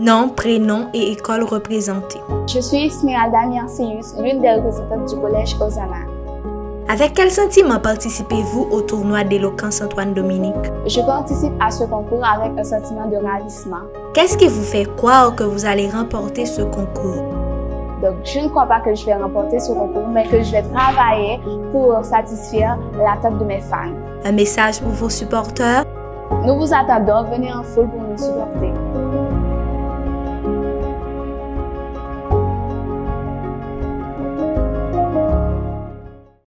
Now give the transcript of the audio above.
Nom, prénom et école représentée. Je suis Esmeralda Mierceus, l'une des représentantes du collège Osana. Avec quel sentiment participez-vous au tournoi d'éloquence Antoine Dominique? Je participe à ce concours avec un sentiment de ravissement. Qu'est-ce qui vous fait croire que vous allez remporter ce concours? Donc, je ne crois pas que je vais remporter ce concours, mais que je vais travailler pour satisfaire l'attente de mes fans. Un message pour vos supporters? Nous vous attendons, venez en foule pour nous supporter.